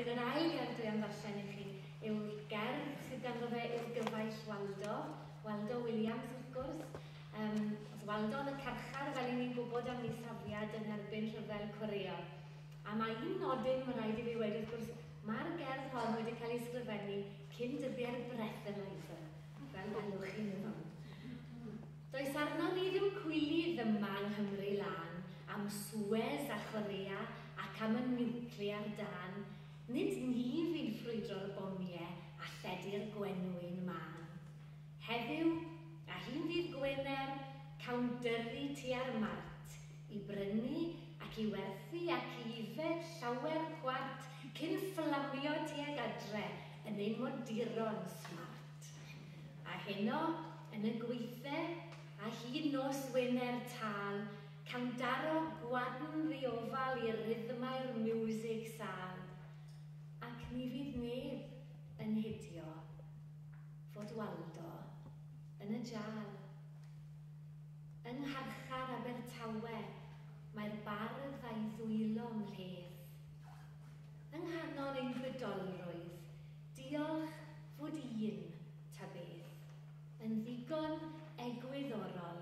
Wedyn yr ail gerdd dwi am ddarllen i chi yw'r gerdd sydd ganddo fe yw'r gyfaill Waldo, Waldo Williams wrth gwrs. Um, Waldo yn y carchar fel i ni'n gwybod am ei safiad yn erbyn rhyfel Corea. A mae un nodyn mae'n rhaid i fi wedi wrth gwrs, mae'r gerdd hon wedi cael ei sgrifennu cyn dyddiau'r breathalyzer, fel welwch chi'n ymwneud. Does arno ni ddim cwili yma yng Nghymru lan am Suez a Chorea ac am y niwclear dan, Nid ni fi'n ffrwydro'r bomiau a lledu'r gwenwyn man. Heddiw, a hyn fydd Gwener, cawn dyrru tu ar mart i brynu ac i werthu ac i ifed llawer gwart cyn fflamio tuag adre yn ein modiron smart. A heno, yn y gweithau a hyn nos Wener Tal, cawn daro gwadn ddiofal i'r rhythmau'r music sal. gweld o yn y jal. Yng ngharchar Abertawe, mae'r bardd a'i ddwylo mhleth. Yng nghanol ein gwydolrwydd, diolch fod un ta beth yn ddigon egwyddorol